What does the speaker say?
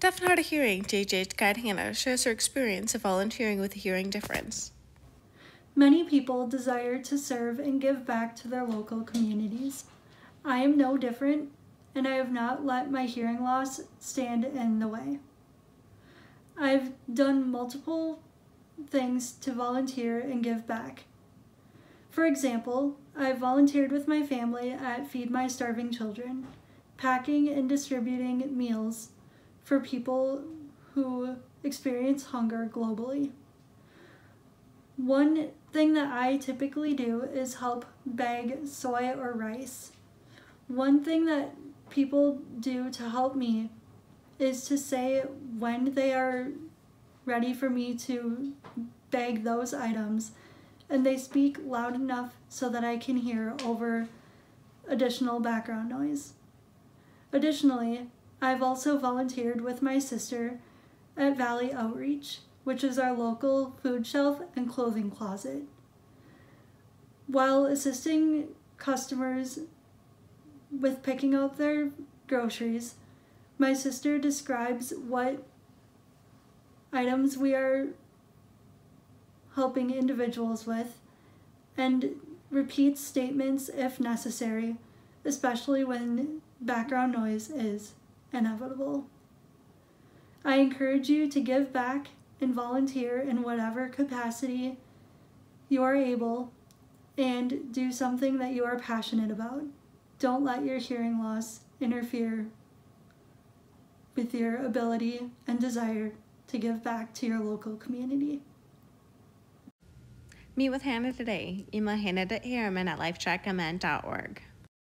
Deaf and Hard of Hearing DHH Guide Hannah shares her experience of volunteering with a hearing difference. Many people desire to serve and give back to their local communities. I am no different, and I have not let my hearing loss stand in the way. I've done multiple things to volunteer and give back. For example, I volunteered with my family at Feed My Starving Children, packing and distributing meals for people who experience hunger globally. One thing that I typically do is help bag soy or rice. One thing that people do to help me is to say when they are ready for me to bag those items and they speak loud enough so that I can hear over additional background noise. Additionally, I've also volunteered with my sister at Valley Outreach, which is our local food shelf and clothing closet. While assisting customers with picking up their groceries, my sister describes what items we are helping individuals with and repeats statements if necessary, especially when background noise is inevitable. I encourage you to give back and volunteer in whatever capacity you are able and do something that you are passionate about. Don't let your hearing loss interfere with your ability and desire to give back to your local community. Meet with Hannah today. Email hannah.harriman at lifetrackmn.org.